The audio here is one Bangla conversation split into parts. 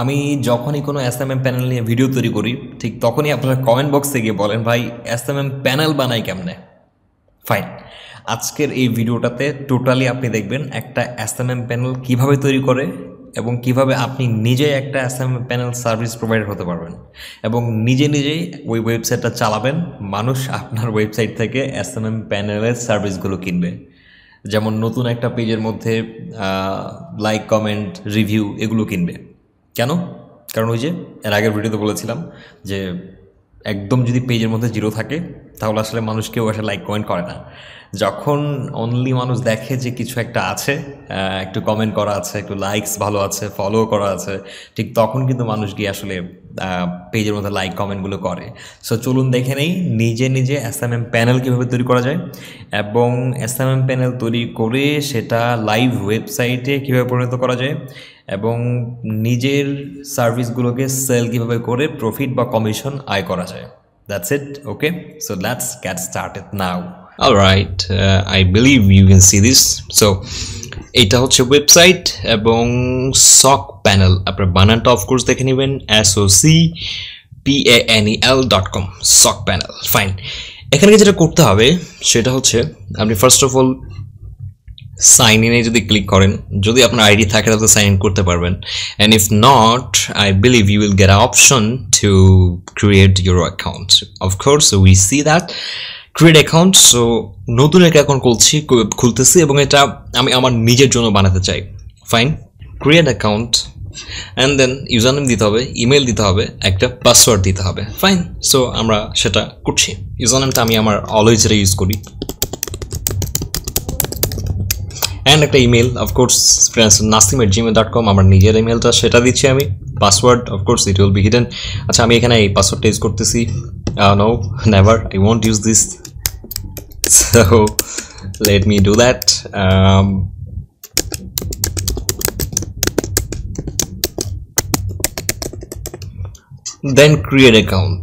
আমি যখনই কোনো এস এম এম প্যানেল নিয়ে ভিডিও তৈরি করি, ঠিক তখনই আপনারা কমেন্ট বক্সে গিয়ে বলেন, ভাই এস এম এম প্যানেল বানাই কেমনে? ফাইন আজকের এই ভিডিওটাতে টোটালি আপনি দেখবেন একটা এস এম এম প্যানেল কীভাবে তৈরি করে এবং কীভাবে আপনি নিজে একটা S M panel service provider হতে পারবেন এবং নিজে নিজেই ওই ওয়েবসাইটটা চালাবেন, মানুষ আপনার ওয়েবসাইট থেকে এস এম এম প্যানেলের সার্ভিসগুলো কিনবে। যেমন নতুন একটা পেজের মধ্যে লাইক কমেন্ট রিভিউ এগুলো কিনবে। কেন? কারণ ওই যে, এর আগের ভিডিওতে বলেছিলাম যে, একদম যদি পেজের মধ্যে জিরো থাকে, তাহলে আসলে মানুষ কেউ আসলে লাইক কমেন্ট করে না। যখন অনলি মানুষ দেখে যে কিছু একটা আছে একটু কমেন্ট করা আছে, একটু লাইকস ভালো আছে ফলো করা আছে, ঠিক তখন কিন্তু মানুষ গিয়ে আসলে পেজের মধ্যে লাইক কমেন্টগুলো করে। সো চলুন দেখে নেই, নিজে নিজে এস এম এম প্যানেল কীভাবে তৈরি করা যায়, এবং এস এম এম প্যানেল তৈরি করে সেটা লাইভ ওয়েবসাইটে কীভাবে পরিণত করা যায় এবং নিজের সার্ভিসগুলোকে সেল কীভাবে করে প্রফিট বা কমিশন আয় করা যায়। That's it okay so let's get started now Alright, uh, I believe you can see this. So, এটা হচ্ছে ওয়েবসাইট এবং সক প্যানেল আপনার বানানটা অফকোর্স দেখে নেবেন। S C P A N L dot com soc panel fine এখানে যেটা করতে হবে সেটা হচ্ছে আপনি ফার্স্ট অফ অল সাইন ইনে যদি ক্লিক করেন, যদি আপনার আইডি থাকে তাহলে সাইন ইন করতে পারবেন। And if not I believe you will get a option to create your account of course we see that create account so নতুন একটা অ্যাকাউন্ট খুলছি খুলতেছি এবং এটা আমি আমার নিজের জন্য বানাতে চাই। Fine create account and then user name দিতে হবে ইমেল দিতে হবে, একটা পাসওয়ার্ড দিতে হবে। ফাইন সো আমরা সেটা করছি। ইউজার নেমটা আমি আমার অলওয়েজ ইউজ করি। অ্যান্ড একটা email of course Nasim at Gmail dot com আমার নিজের ইমেলটা সেটা দিচ্ছি আমি। Password of course it will be hidden আচ্ছা আমি এখানে এই পাসওয়ার্ডটা ইউজ করতেছি। No never I won't use this so let me do that um, then create account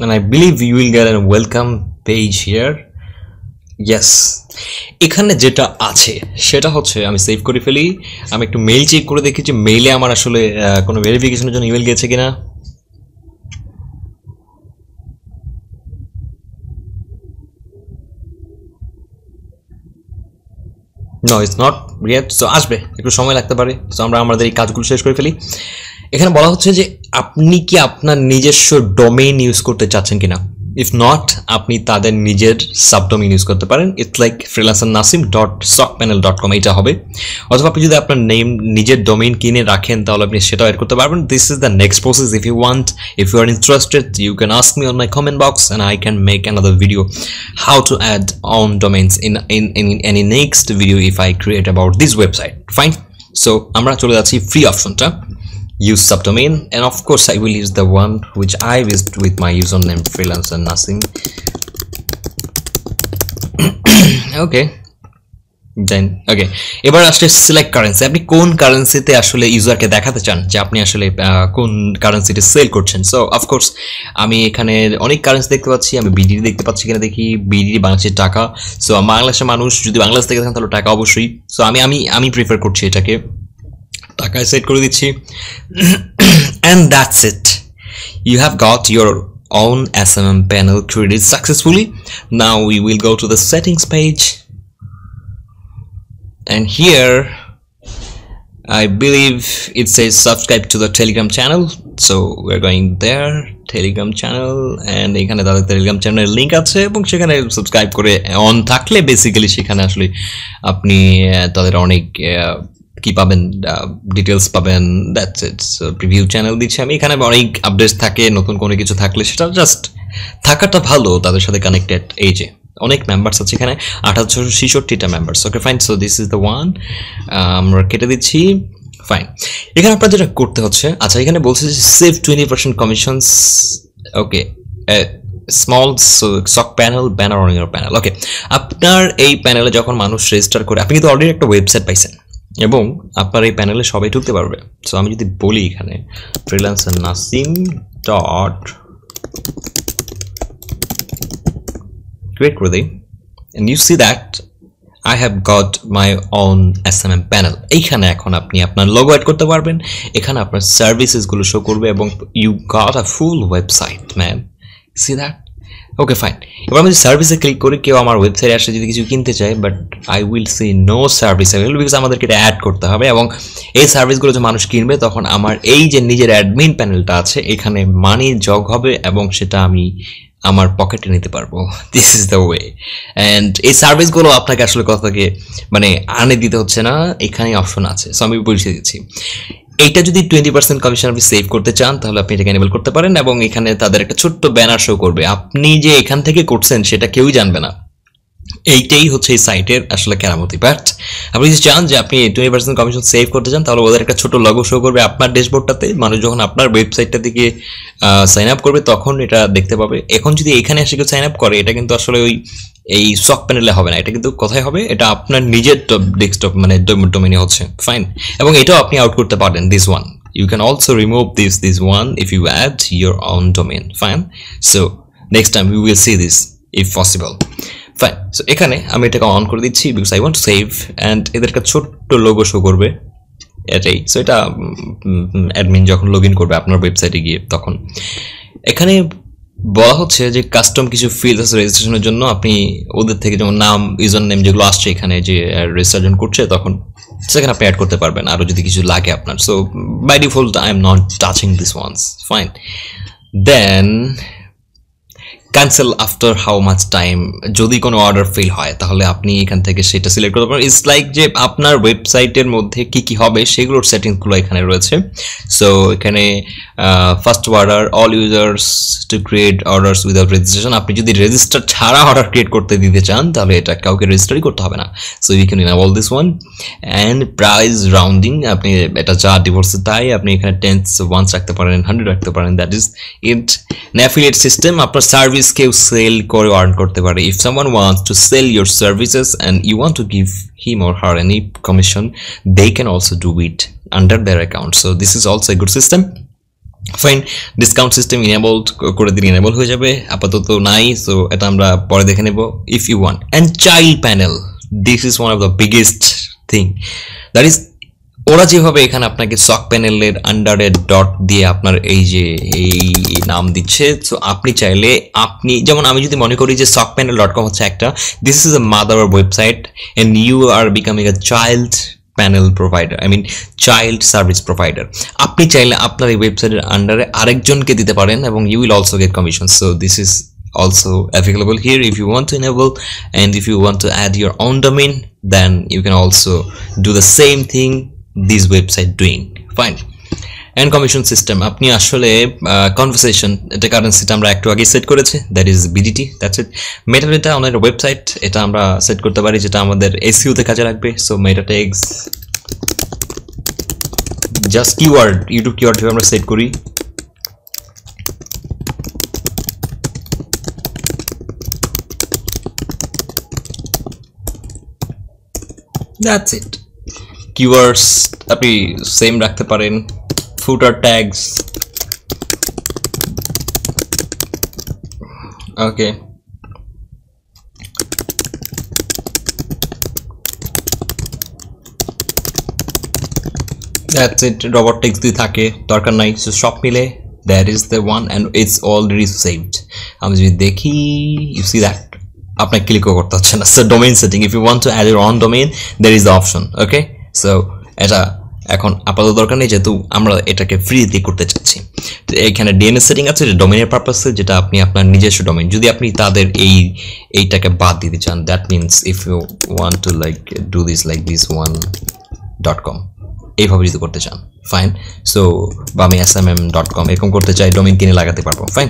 and I believe you will get a welcome page here yes. এখানে যেটা আছে, সেটা হচ্ছে আমি সেভ করে ফেলি। আমি একটু মেইল চেক করে দেখি যে মেইলে আমার আসলে কোনো ভেরিফিকেশনের জন্য ইমেল গেছে কিনা। No it's not reached so আসবে। একটু সময় লাগতে পারে। সো আমরা আমাদের এই কাজগুলো শেষ করে ফেলি। এখানে বলা হচ্ছে যে, আপনি কি আপনার নিজস্ব ডোমেইন ইউজ করতে চাচ্ছেন কিনা? ইফ নট আপনি তাদের নিজের সাবডোমিন ইউজ করতে পারেন। It's like freelancer Nasim dot soc panel dot com এইটা হবে। অথবা আপনি যদি আপনার নেম নিজের ডোমেইন কিনে রাখেন, তাহলে আপনি সেটাও অ্যাড করতে পারবেন। This is the next process if you want if you are interested you can ask me on my comment box and I can make another video how to add on domains in in in any next video if I create about this website fine so আমরা চলে যাচ্ছি ফ্রি অপশনটা use subdomain, and of course, I will use the one which I used with my username, freelancer Nasim okay. দেন ওকে এবার আসলে সিলেক্ট কারেন্সি আপনি কোন কারেন্সিতে আসলে ইউজারকে দেখাতে চান? যে আপনি আসলে কোন কারেন্সিতে সেল করছেন? সো অফকোর্স আমি এখানে অনেক কারেন্সি দেখতে পাচ্ছি, আমি বিডিডি দেখতে পাচ্ছি এখানে দেখি বিডিডি বাংলাদেশের টাকা। সো বাংলাদেশের মানুষ যদি বাংলাদেশ থেকে থাকেন, তাহলে টাকা অবশ্যই। সো আমি আমি আমি প্রিফার করছি এটাকে। টাকায় সেট করে দিচ্ছি and that's it you have got your own SMM panel created successfully. Now we will go to the settings page and here I believe it says subscribe to the telegram channel so we're going there telegram channel and এখানে তাদের telegram channel লিংক আছে এবং সেখানে সাবস্ক্রাইব করে অন থাকলে বেসিক্যালি সেখানে আসলে আপনি তাদের অনেক কি পাবেন ডিটেলস পাবেন দ্যাটস ইটস প্রিভিউ চ্যানেল দিচ্ছি আমি। এখানে অনেক আপডেটস থাকে, নতুন কোনো কিছু থাকলে সেটা জাস্ট থাকাটা ভালো, তাদের সাথে কানেক্টেড এই যে, অনেক মেম্বার্স আছে এখানে, আঠারোশো ছেষট্টিটা members okay fine so this is the one আমরা কেটে দিচ্ছি ফাইন এখানে আপনার যেটা করতে হচ্ছে আচ্ছা এখানে বলছে যে save twenty percent commissions okay small soc panel banner on your panel okay আপনার এই প্যানেলে যখন মানুষ রেজিস্টার করে, আপনি কিন্তু অলরেডি একটা ওয়েবসাইট পাইছেন। এবং আপনার এই প্যানেলে সবাই ঢুকতে পারবে। সো আমি যদি বলি এখানে ফ্রিল্যান্সার নাসিম ডট ক্রিয়েট করে দিই and you see that I have got my own S M M panel এইখানে এখন আপনি আপনার লোগো অ্যাড করতে পারবেন। এখানে আপনার সার্ভিসেসগুলো শো করবে এবং you got a full website man see that okay fine এবার আমি যদি সার্ভিসে ক্লিক করি, কেউ আমার ওয়েবসাইটে আসে যদি কিছু কিনতে চায় but I will see no service available because আমাদেরকে এটা অ্যাড করতে হবে এবং এই সার্ভিসগুলো যে মানুষ কিনবে, তখন আমার এই যে নিজের অ্যাডমিন প্যানেলটা আছে, এখানে মানি জগ হবে এবং সেটা আমি আমার পকেটে নিতে পারব। This is the way and এই সার্ভিসগুলো আপনাকে আসলে কথা থেকে মানে আনে দিতে হচ্ছে না। এখানে অপশন আছে। সো আমি বুঝিয়ে দিচ্ছি। এইটা যদি টোয়েন্টি পার্সেন্ট কমিশন আপনি সেভ করতে চান, তাহলে আপনি এটাকে এনেবল করতে পারেন এবং এখানে তাদের একটা ছোট্ট ব্যানার শো করবে। আপনি যে এখান থেকে করছেন, সেটা কেউই জানবে না। এইটাই হচ্ছে এই সাইটের আসলে কেরামতি বাট আপনি যদি চান যে আপনি টোয়েন্টি পার্সেন্ট কমিশন সেভ করতে চান, তাহলে ওদের একটা ছোট লগো শো করবে আপনার ড্যাশবোর্ডটাতে মানুষ যখন আপনার ওয়েবসাইটটা থেকে সাইন আপ করবে, তখন এটা দেখতে পাবে। এখন যদি এখানে এসে কেউ সাইন আপ করে, এটা কিন্তু আসলে ওই এই সক প্যানেলে হবে না, এটা কিন্তু কোথায় হবে? এটা আপনার নিজের ডেস্কটপ মানে ডোমেনে হচ্ছে ফাইন এবং এটাও আপনি আউট করতে পারেন this one you can also remove this this one if you add your own domain, fine. So, next time we will see this, if possible. Fine so এখানে আমি এটাকে অন করে দিচ্ছি because I want save and এদের একটা ছোট্ট লোগো শো করবে, এটাই। সো এটা অ্যাডমিন যখন লগ ইন করবে আপনার ওয়েবসাইটে গিয়ে তখন। এখানে বলা হচ্ছে যে কাস্টম কিছু ফিল্ড আছে রেজিস্ট্রেশনের জন্য। আপনি ওদের থেকে যেমন নাম ইউজার নেম যেগুলো আসছে এখানে যে রেজিস্ট্রেশন করছে, তখন সেখানে আপনি অ্যাড করতে পারবেন। আরও যদি কিছু লাগে আপনার। So by default I am not touching this ones fine then cancel after how much time যদি কোনো অর্ডার ফেল হয়, তাহলে আপনি এখান থেকে সেটা সিলেক্ট করতে পারেন ইটস লাইক যে আপনার ওয়েবসাইটের মধ্যে কি কি হবে, সেগুলোর সেটিংসগুলো এখানে রয়েছে। সো এখানে first order all users to create orders without registration আপনি যদি রেজিস্টার ছাড়া অর্ডার ক্রিয়েট করতে দিতে চান, তাহলে এটা কাউকে রেজিস্টারই করতে হবে না। So you can enable this one and price rounding আপনি এটা যা ডিভোর্সে তাই, আপনি এখানে টেন্স ওয়ান্স রাখতে পারেন হান্ড্রেড রাখতে পারেন। That is it affiliate system আপনার সার্ভিস কেউ সেল করে আর্ন করতে পারে। If someone wants to sell your services and you want to give him or her any commission, they can also do it under their account. So, this is also a good system. Fine discount system enabled করে দিলে ইনেবল হয়ে যাবে। আপাতত নাই সো এটা আমরা পরে দেখে নেব if you want and child panel this is one of the biggest thing that is ওরা যেভাবে এখানে আপনাকে সক প্যানেলের আন্ডারে ডট দিয়ে আপনার এই যে, এই নাম দিচ্ছে সো আপনি চাইলে আপনি, যেমন আমি যদি মনে করি যে সক প্যানেল ডট কম হচ্ছে একটা this is a mother website and you are becoming a child panel provider I mean child service provider আপনি চাইলে আপনার এই ওয়েবসাইটের আন্ডারে আরেকজনকে দিতে পারেন এবং you will also get commission so this is also available here if you want to enable, and if you want to add your own domain, then you can also do the same thing this website doing. Fine. And commission system আপনি আসলে কনভারসেশন এটা কারেন্সিটা আমরা একটু আগে সেট করেছি that is BDT that's it metadata আমাদের ওয়েবসাইট এটা আমরা সেট করতে পারি, যেটা আমাদের এসইউতে কাজে লাগবে so meta tags just keyword YouTube keyword হিসেবে আমরা সেট করি. দ্যাটস ইট কিওয়ার্ডস আপনি সেম রাখতে পারেন footer tags okay that's it robot text দিয়ে থাকে, দরকার নাই সো সব মিলে that is the one and it's already saved আমি যদি দেখি ইউ সি দ্যাট আপনাকে ক্লিকও করতে হচ্ছে না। So domain setting if you want to add your own domain there is the option okay so এটা এখন আপাতত দরকার নেই, যেহেতু আমরা এটাকে ফ্রিতে করতে চাচ্ছি। তো এখানে ডিএনএস সেটিং আছে যে ডোমেনের পারপাসে যেটা আপনি আপনার নিজস্ব ডোমেন যদি আপনি তাদের এই, এইটাকে বাদ দিতে চান that means if you want to like do this like this one dot com এইভাবে যদি করতে চান ফাইন সো বা আমি S M M dot com এরকম করতে চাই ডোমেন কিনে লাগাতে পারব ফাইন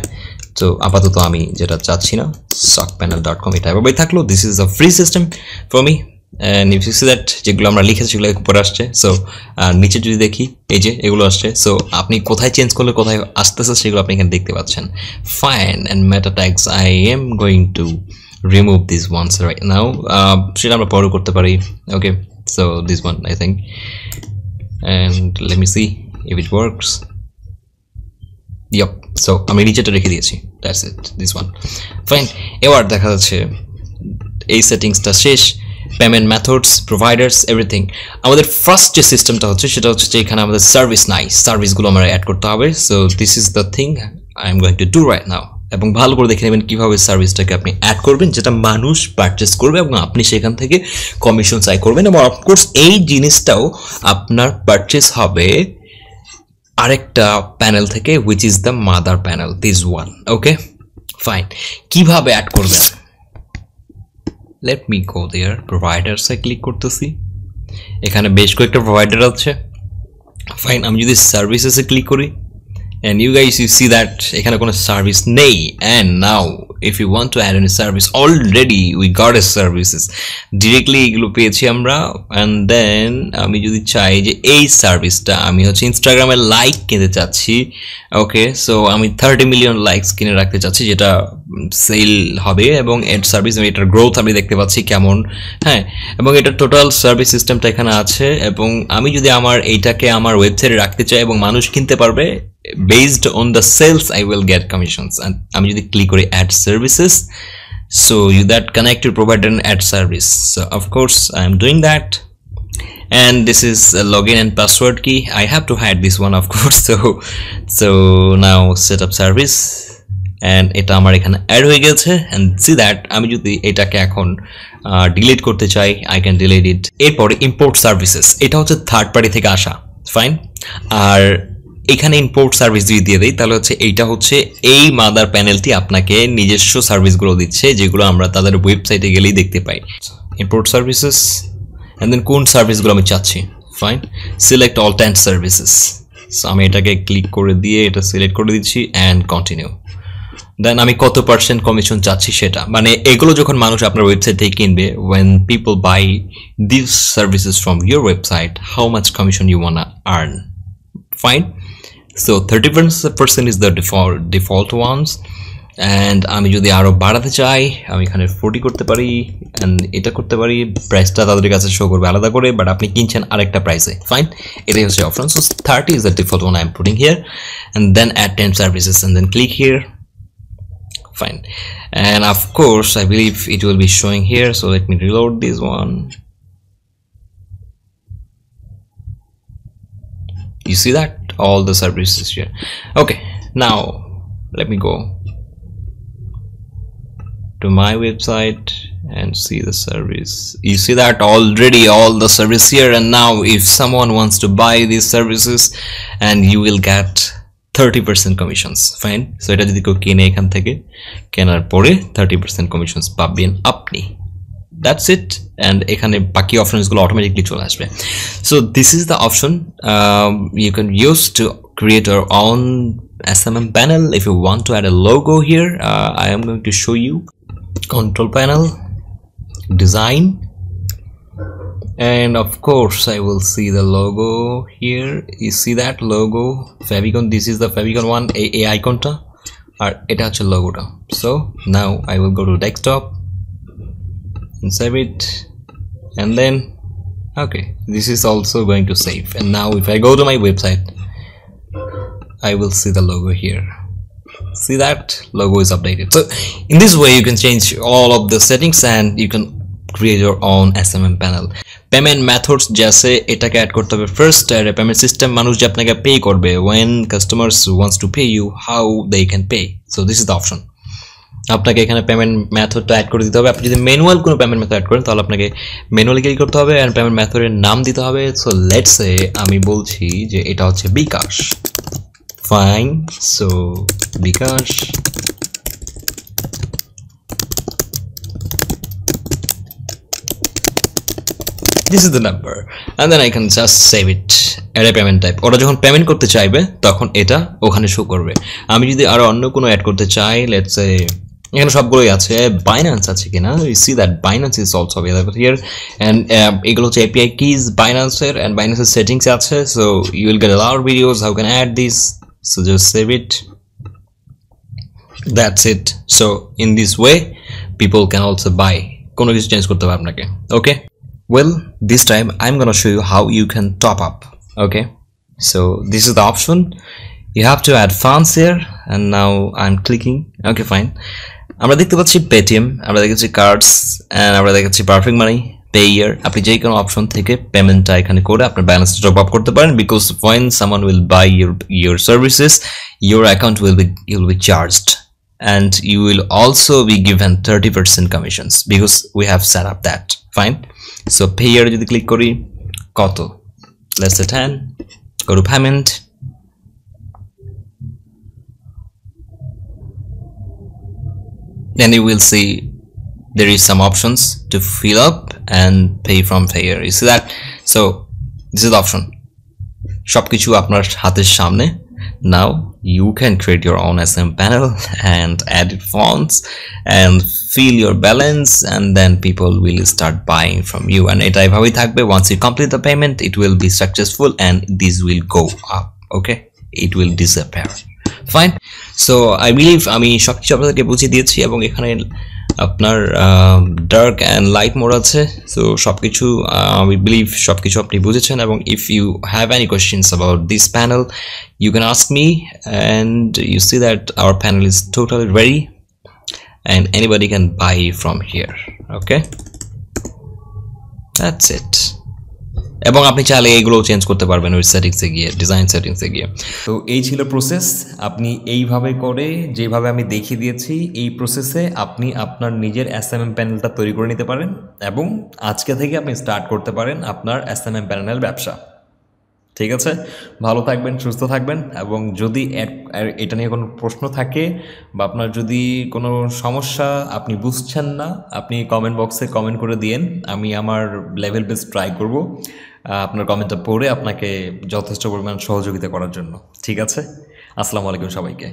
তো আপাতত আমি যেটা চাচ্ছি না সক প্যানেল ডট কম এটা এভাবেই থাকল। This is a free system for me and you see that যেগুলো আমরা লিখেছি সেগুলো উপরে আসছে। সো নিচে যদি দেখি, এই যে এগুলো আসছে। সো আপনি কোথায় চেঞ্জ করলে কোথায় আসতেছে সেগুলো আপনি এখানে দেখতে পাচ্ছেন। Fine and meta tags I am going to remove this ones right now সেটা আমরা পরে করতে পারি। Okay so this one I think and let me see if it works yup so আমি নিচেটা রেখে দিয়েছি। That's it this one fine এবার দেখা যাচ্ছে, এই সেটিংসটা শেষ। পেমেন্ট মেথডস প্রোভাইডার্স এভরিথিং আমাদের ফার্স্ট যে সিস্টেমটা হচ্ছে, সেটা হচ্ছে যে এখানে আমাদের সার্ভিস নাই। সার্ভিসগুলো আমার অ্যাড করতে হবে। So this is the thing I am going to do right now এবং ভালো করে দেখে নেবেন কীভাবে সার্ভিসটাকে আপনি অ্যাড করবেন, যেটা মানুষ পারচেস করবে এবং আপনি সেখান থেকে কমিশন চাই করবেন। এবং অফকোর্স এই জিনিসটাও আপনার পারচেস হবে আরেকটা প্যানেল থেকে which is the mother panel this one okay fine কীভাবে অ্যাড করবেন? লেট মি গো দেয়ার প্রোভাইডার্সে ক্লিক করতেছি। এখানে বেশ কয়েকটা প্রোভাইডার আছে। ফাইন আমি যদি সার্ভিসেসে ক্লিক করি and you guys you see that এখানে কোনো সার্ভিস নেই। And now if you want to add any service, already we got a services. Directly এগুলো পেয়েছি আমরা, and then আমি যদি চাই যে এই সার্ভিসটা আমি হচ্ছে ইনস্টাগ্রামে লাইক কিনতে চাচ্ছি ওকে সো আমি থার্টি মিলিয়ন লাইকস কিনে রাখতে চাচ্ছি, যেটা সেল হবে, এবং এড সার্ভিস এটার গ্রোথ আমি দেখতে পাচ্ছি কেমন হ্যাঁ? এবং এটার টোটাল সার্ভিস সিস্টেমটা এখানে আছে, এবং আমি যদি আমার এইটাকে আমার ওয়েবসাইটে রাখতে চাই, এবং মানুষ কিনতে পারবে based on the sales I will get commissions and আমি যদি ক্লিক করি add services so you that connect your provider and add service so of course I am doing that and this is a login and password key I have to hide this one of course so so now set up service and এটা আমার এখানে অ্যাড হয়ে গেছে and see that আমি যদি এটাকে এখন ডিলিট করতে চাই আই ক্যান ডিলিট ইট এরপরে ইম্পোর্ট সার্ভিসেস এটা হচ্ছে থার্ড পার্টি থেকে আসা ফাইন আর এখানে ইম্পোর্ট সার্ভিস যদি দিয়ে দিই, তাহলে হচ্ছে এইটা হচ্ছে এই মাদার প্যানেলটি আপনাকে নিজস্ব সার্ভিসগুলো দিচ্ছে, যেগুলো আমরা তাদের ওয়েবসাইটে গেলেই দেখতে পাই। ইম্পোর্ট সার্ভিসেস অ্যান্ড দেন কোন সার্ভিসগুলো আমি চাচ্ছি? Fine select all ten services so আমি এটাকে ক্লিক করে দিয়ে এটা সিলেক্ট করে দিচ্ছি অ্যান্ড কন্টিনিউ দেন আমি কত পার্সেন্ট কমিশন চাচ্ছি সেটা? মানে এগুলো যখন মানুষ আপনার ওয়েবসাইট থেকে কিনবে when people buy this services from your website how much commission you want earn fine so thirty percent is the default default ones and আমি যদি আরও বাড়াতে চাই, আমি এখানে ফোর্টি করতে পারি অ্যান্ড এটা করতে পারি প্রাইসটা তাদের কাছে শো করবে আলাদা করে বাট আপনি কিনছেন আরেকটা প্রাইসে ফাইন এটাই হচ্ছে option so thirty is the default one I am putting here and then add ten services and then click here fine? And of course, i believe it will be showing here, so let me reload this one. You see that? all the services here okay now let me go to my website and see the service you see that already all the service here and now if someone wants to buy these services and you will get thirty percent commissions fine so এটা যদি কেউ কিনে এখান থেকে কেনার পরে থার্টি পার্সেন্ট কমিশনস পাবেন আপনি দ্যাটস ইট অ্যান্ড এখানে বাকি অপশনসগুলো অটোমেটিকলি চলে আসবে so this is the option you can use to create your own SMM panel if you want to add a logo here uh, I am going to show you control panel design and of course I will see the logo here you see that logo favicon this is the favicon one a, a iconটা আর এটা হচ্ছে লোগোটা so now I will go to desktop and save it and then okay this is also going to save and now if I go to my website I will see the logo here see that logo is updated so in this way you can change all of the settings and you can create your own SMM panel payment methods যাচ্ছে এটাকে অ্যাড করতে হবে ফার্স্ট পেমেন্ট সিস্টেম মানুষ যে আপনাকে পে করবে when customers wants to pay you how they can pay so this is the option আপনাকে এখানে পেমেন্ট মেথডটা অ্যাড করে দিতে হবে। আপনি যদি ম্যানুয়াল কোনো পেমেন্ট মেথড অ্যাড করেন, তাহলে আপনাকে ম্যানুয়ালি ক্লিক করতে হবে অ্যান্ড পেমেন্ট মেথডের নাম দিতে হবে। সো লেটসে আমি বলছি যে এটা হচ্ছে bKash. Fine so bKash. This is the number then I can just save it add a payment type ওরা যখন পেমেন্ট করতে চাইবে, তখন এটা ওখানে শো করবে। আমি যদি আরও অন্য কোনো অ্যাড করতে চাই লেটস সে এখানে সবগুলোই আছে। বাইন্যান্স আছে কিনা? You see that Binance is also available here and এগুলো হচ্ছে এপিআই কিজ বাইন্যান্সের অ্যান্ড বাইন্যান্সের সেটিংস আছে। So you will get our videos how can add this so just save it that's it so in this way people can also buy কোনো কিছু চেঞ্জ করতে হবে আপনাকে ওকে well, this time i'm gonna show you how you can top up, okay? So, this is the option. You have to add funds here, and now i'm clicking. Okay, fine. আমরা দেখতে পাচ্ছি পেটিএম আমরা দেখেছি কার্ডস অ্যান্ড আমরা দেখেছি পারফেক্ট মানি পে ইয়ার আপনি যে কোনো অপশন থেকে পেমেন্টটা এখানে করে আপনার ব্যালেন্স ড্রপ আপ করতে পারেন because when someone will buy your your services your account will be you'll be charged and you will also be given 30% commissions, because we have set up that. Fine? So, pay যদি ক্লিক করি, কত? 10 go to payment then you will see there is some options to fill up and pay from payer you see that so this is the option সবকিছু আপনার হাতের সামনে now you can create your own SM panel and edit fonts and fill your balance and then people will start buying from you and এটা এভাবেই থাকবে once you complete the payment it will be successful and this will go up okay it will disappear fine So I believe আমি সব কিছু আপনাদেরকে বুঝিয়ে দিয়েছি এবং এখানে আপনার ডার্ক অ্যান্ড লাইট মোড আছে। সো সব কিছু আমি বিলিভ সব কিছু আপনি বুঝেছেন এবং if you have any questions about this panel you can ask me and you see that our panel is totally ready and anybody can buy from here ওকে that's it. এবং আপনি চাইলে এইগুলোও চেঞ্জ করতে পারবেন ওই সেটিংসে গিয়ে ডিজাইন সেটিংসে গিয়ে। তো এই ছিল প্রসেস আপনি এইভাবে করে, যেভাবে আমি দেখিয়ে দিয়েছি, এই প্রসেসে আপনি আপনার নিজের এস এম এম প্যানেলটা তৈরি করে নিতে পারেন এবং আজকে থেকে আপনি স্টার্ট করতে পারেন আপনার এস এম এম প্যানেল ব্যবসা। ঠিক আছে? ভালো থাকবেন, সুস্থ থাকবেন এবং যদি এটা নিয়ে কোনো প্রশ্ন থাকে বা আপনার যদি কোনো সমস্যা আপনি বুঝছেন না, আপনি কমেন্ট বক্সে কমেন্ট করে দিয়েন। আমি আমার লেভেল বেস ট্রাই করব আপনার কমেন্টটা পড়ে আপনাকে যথেষ্ট পরিমাণ সহযোগিতা করার জন্য। ঠিক আছে? আসসালামু আলাইকুম সবাইকে।